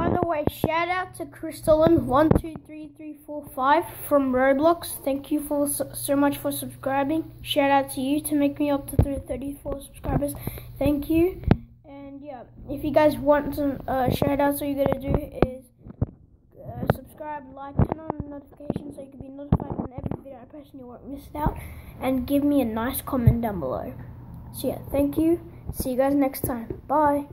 by the way, shout out to Crystallynn123345 from Roblox. Thank you for so, much for subscribing. Shout out to you to make me up to three thirty four subscribers. Thank you. And yeah, if you guys want some uh, shout outs, all you gotta do is uh, subscribe, like, turn on notifications so you can be notified when every video I post and you won't miss out. And give me a nice comment down below. So yeah, thank you. See you guys next time. Bye.